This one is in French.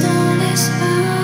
dans l'espace.